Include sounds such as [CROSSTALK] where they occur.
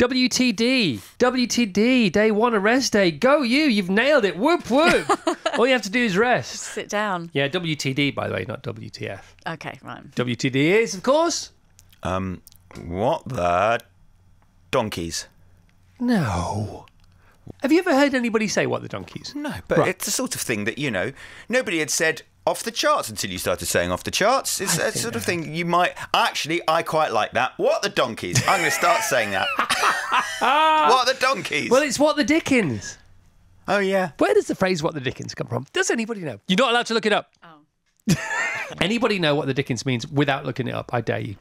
WTD, WTD, day one of rest day. Go you, you've nailed it. Whoop whoop. [LAUGHS] All you have to do is rest. Sit down. Yeah, WTD, by the way, not WTF. Okay, right. WTD is, of course. Um, what the donkeys? No. Have you ever heard anybody say what the donkeys? No, but Right. it's the sort of thing that you know nobody had said off the charts until you started saying off the charts. It's I a think sort of thing you might actually. I quite like that. What the donkeys? I'm going to start saying that. [LAUGHS] what the donkeys? Well, it's what the Dickens. oh yeah. Where does the phrase what the Dickens come from? Does anybody know? You're not allowed to look it up. Oh. [LAUGHS] Anybody know what the Dickens means without looking it up? I dare you.